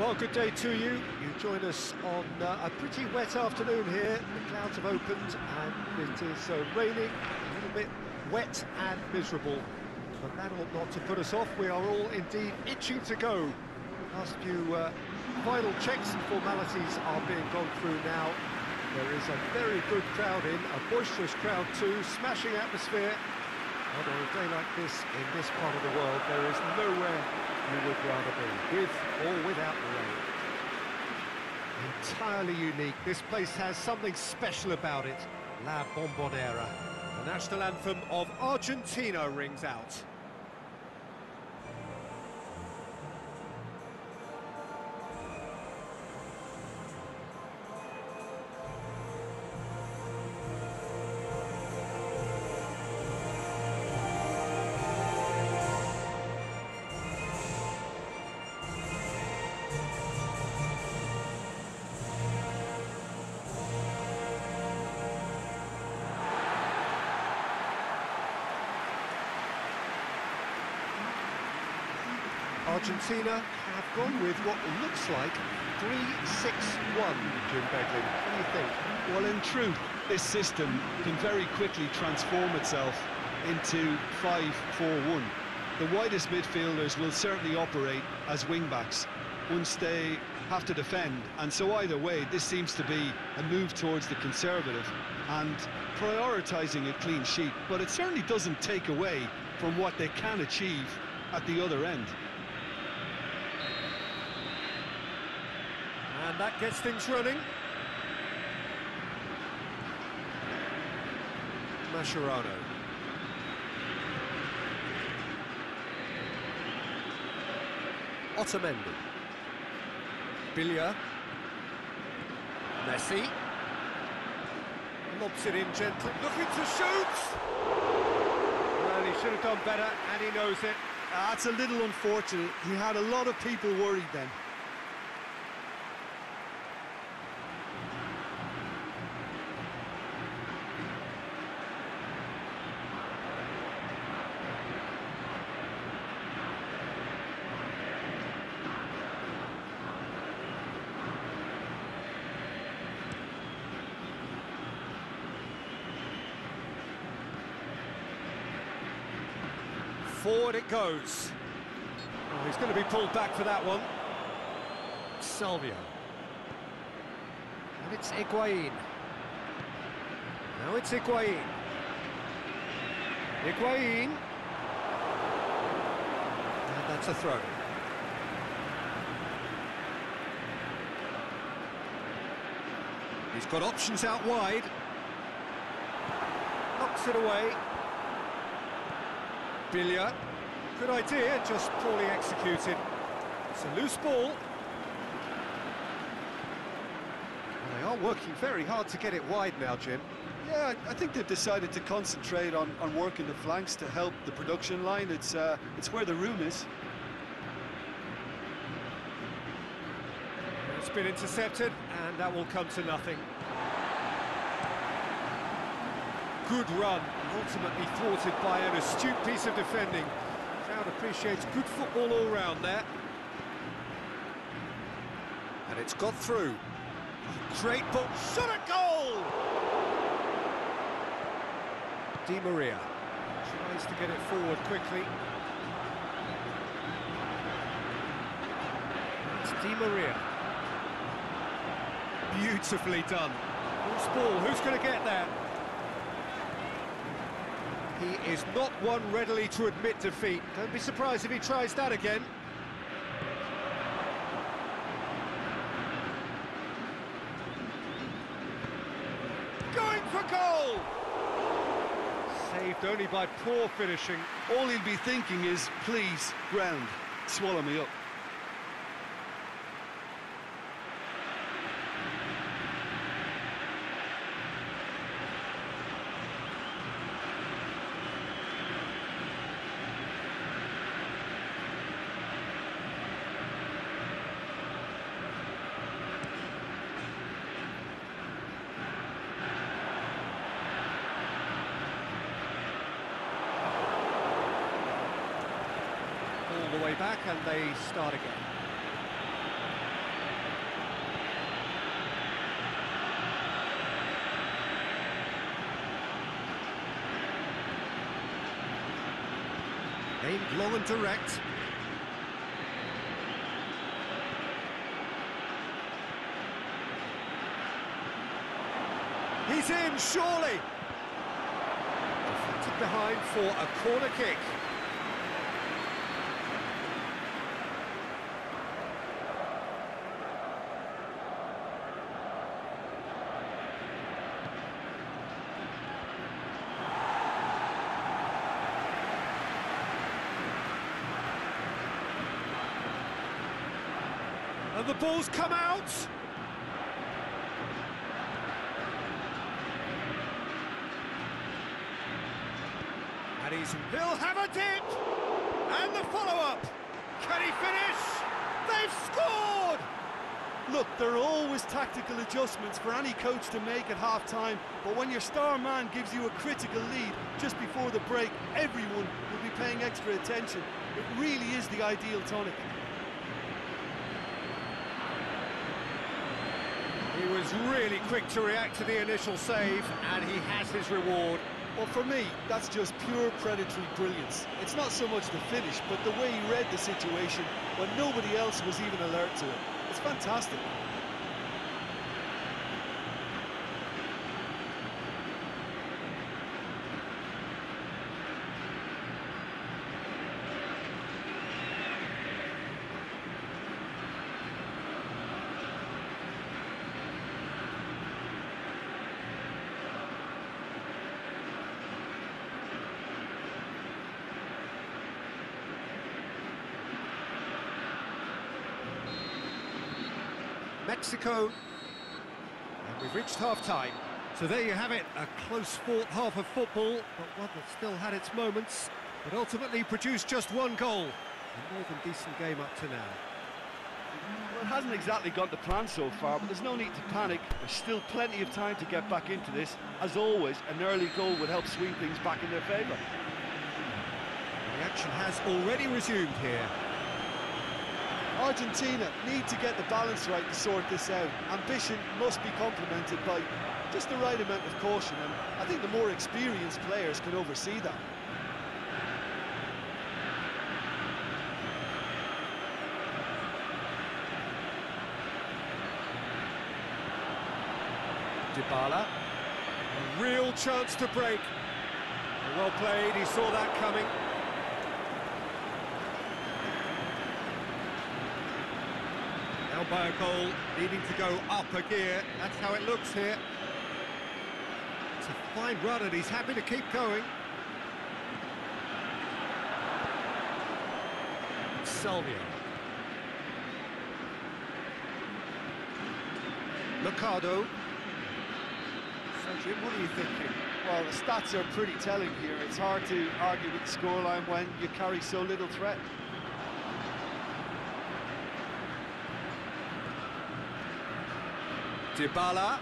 Well, good day to you. You join us on uh, a pretty wet afternoon here. The clouds have opened and it is uh, raining, a little bit wet and miserable. But that ought not to put us off. We are all indeed itching to go. Last few uh, final checks and formalities are being gone through now. There is a very good crowd in, a boisterous crowd too, smashing atmosphere. On a day like this, in this part of the world, there is nowhere you would rather be, with or without the rain. Entirely unique. This place has something special about it. La Bombonera. The national anthem of Argentina rings out. Argentina have gone with what looks like 3-6-1, Jim Beglin. What do you think? Well, in truth, this system can very quickly transform itself into 5-4-1. The widest midfielders will certainly operate as wing-backs once they have to defend, and so either way, this seems to be a move towards the conservative and prioritising a clean sheet, but it certainly doesn't take away from what they can achieve at the other end. And that gets things running. Mascherano. Otamendi. Biglia. Messi. Lobs it in gently. Looking to shoot! Well, he should have done better, and he knows it. That's a little unfortunate. He had a lot of people worried then. Forward it goes. Oh, he's going to be pulled back for that one. Salvio. And it's Higuain. Now it's Higuain. Higuain. And that's a throw. He's got options out wide. Knocks it away. Good idea, just poorly executed. It's a loose ball. Well, they are working very hard to get it wide now, Jim. Yeah, I think they've decided to concentrate on, on working the flanks to help the production line. It's, uh, it's where the room is. It's been intercepted, and that will come to nothing. Good run, ultimately thwarted by an astute piece of defending. Crowd appreciates good football all round there. And it's got through. Great ball, shot a goal! Di Maria tries to get it forward quickly. It's Di Maria. Beautifully done. Loose ball, who's going to get there? He is not one readily to admit defeat. Don't be surprised if he tries that again. Going for goal! Saved only by poor finishing. All he'll be thinking is, please, ground, swallow me up. the way back and they start again. Aimed long and direct. He's in, surely! Deflected behind for a corner kick. And the ball's come out! And he's, he'll have a dip! And the follow-up! Can he finish? They've scored! Look, there are always tactical adjustments for any coach to make at half-time, but when your star man gives you a critical lead just before the break, everyone will be paying extra attention. It really is the ideal tonic. He was really quick to react to the initial save, and he has his reward. Well, for me, that's just pure predatory brilliance. It's not so much the finish, but the way he read the situation when nobody else was even alert to it. It's fantastic. Mexico. And we've reached half-time. So there you have it, a close fought half of football, but one that still had its moments, but ultimately produced just one goal. A more than decent game up to now. Well, it hasn't exactly gone to plan so far, but there's no need to panic. There's still plenty of time to get back into this. As always, an early goal would help swing things back in their favour. The action has already resumed here. Argentina need to get the balance right to sort this out. Ambition must be complemented by just the right amount of caution, and I think the more experienced players can oversee that. Dybala. A real chance to break. Well played, he saw that coming. Now by a goal, needing to go up a gear. That's how it looks here. It's a fine run and he's happy to keep going. Salvio. Mercado. So what are you thinking? Well, the stats are pretty telling here. It's hard to argue with the scoreline when you carry so little threat. Dybala.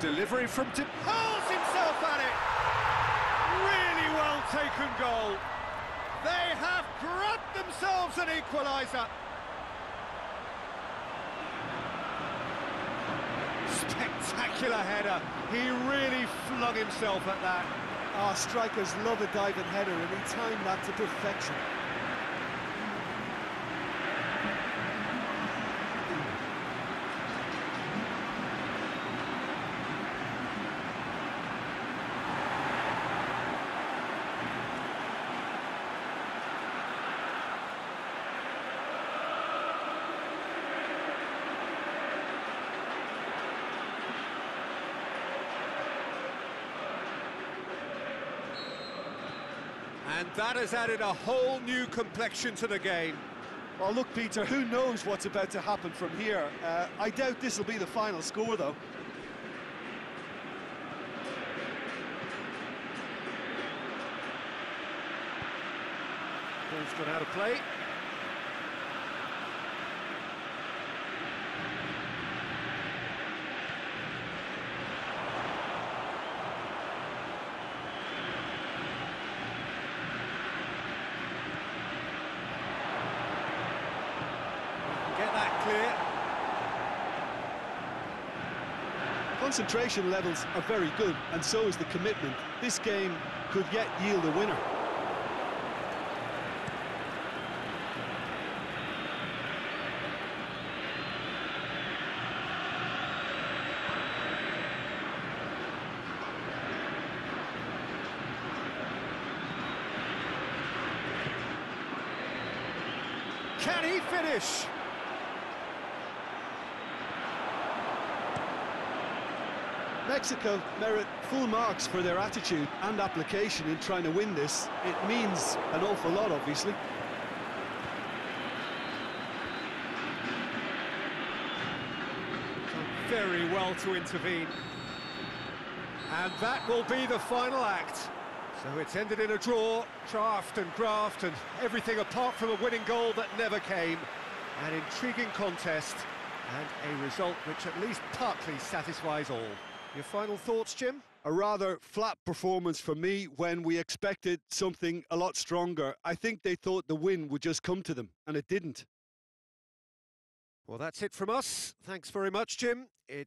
Delivery from Dybala. Hurls himself at it! Really well taken goal. They have grabbed themselves an equaliser. Spectacular header. He really flung himself at that. Our strikers love a diving header, and he timed that to perfection. And that has added a whole new complexion to the game. Well, look, Peter, who knows what's about to happen from here? Uh, I doubt this will be the final score, though. Ball's gone out of play. Get that clear. Concentration levels are very good, and so is the commitment. This game could yet yield a winner. Can he finish? Mexico merit full marks for their attitude and application in trying to win this. It means an awful lot, obviously. Very well to intervene. And that will be the final act. So it's ended in a draw, draft and graft and everything apart from a winning goal that never came. An intriguing contest and a result which at least partly satisfies all. Your final thoughts, Jim? A rather flat performance for me when we expected something a lot stronger. I think they thought the win would just come to them, and it didn't. Well, that's it from us. Thanks very much, Jim. It